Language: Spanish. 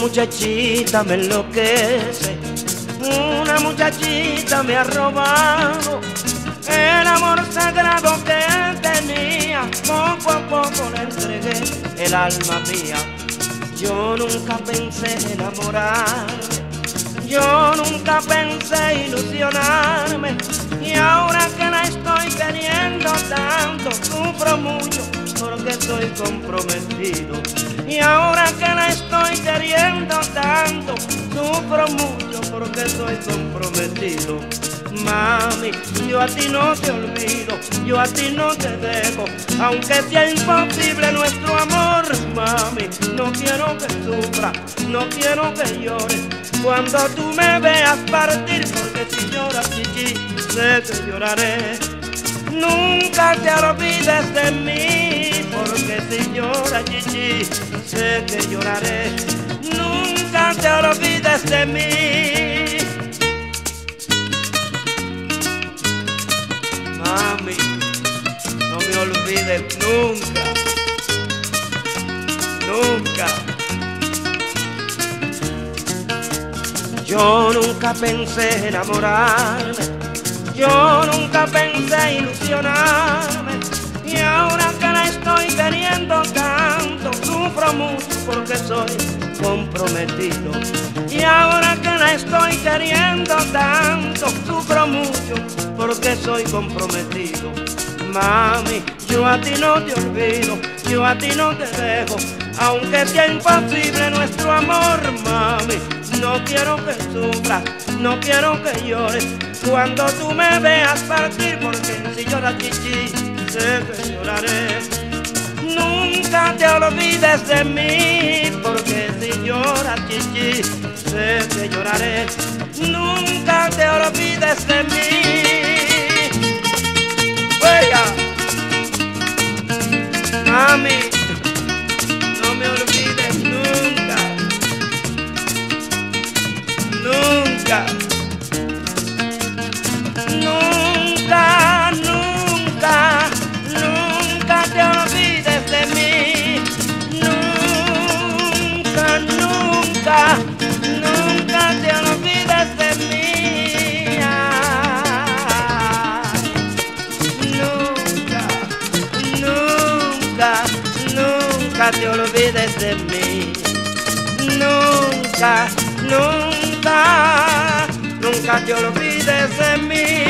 Muchachita me enloquece, una muchachita me ha robado el amor sagrado que tenía. Poco a poco le entregué el alma mía. Yo nunca pensé enamorarme, yo nunca pensé ilusionarme. Y ahora que la estoy teniendo tanto, sufro mucho porque estoy comprometido. Y ahora que la estoy queriendo tanto, sufro mucho porque estoy comprometido. Mami, yo a ti no te olvido, yo a ti no te dejo, aunque sea imposible nuestro amor, mami, no quiero que sufra, no quiero que llores cuando tú me veas partir, porque si lloras, chichi, sé que lloraré. Nunca te olvides de mí, porque si chichi, sé que lloraré. Nunca te olvides de mí. Mami, no me olvides nunca, nunca. Yo nunca pensé enamorarme, yo nunca pensé ilusionarme. Y ahora mucho porque soy comprometido. Y ahora que la estoy queriendo tanto, sufro mucho porque soy comprometido. Mami, yo a ti no te olvido, yo a ti no te dejo, aunque sea imposible nuestro amor, mami. No quiero que sufras, no quiero que llores cuando tú me veas partir, porque si lloras chichi, sé que lloraré. Nunca te olvides de mí, porque si lloras chichi, sé que lloraré. Nunca te olvides de mí. Oiga, mami, no me olvides nunca, nunca, nunca, te olvides de mí. Nunca, nunca, nunca te olvides de mí.